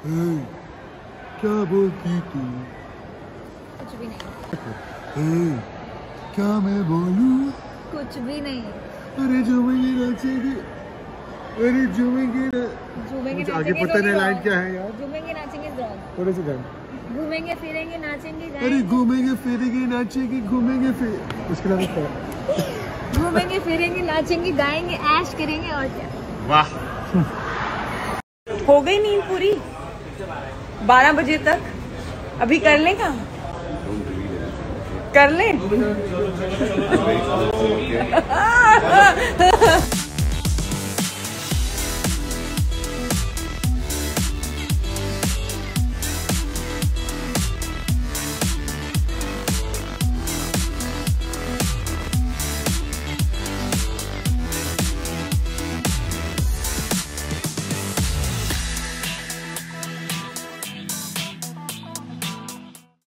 ए, क्या बोलती तू? कुछ भी नहीं। ए, क्या मैं बोलूँ? कुछ भी नहीं। अरे झूमेंगे नाचेंगे। अरे झूमेंगे ना। झूमेंगे आगे पता नहीं लाइन क्या है यार। झूमेंगे नाचेंगे। थोड़े से गाएँ घूमेंगे फिरेंगे नाचेंगे अरे घूमेंगे फिरेंगे नाचेंगे घूमेंगे फिर। उसके बाद क्या? घूमेंगे फिरेंगे नाचेंगे गाएँगे ऐश करेंगे और क्या। वाह। हो गई नींद पूरी? बारह बजे तक? अभी कर लें काम? कर लें?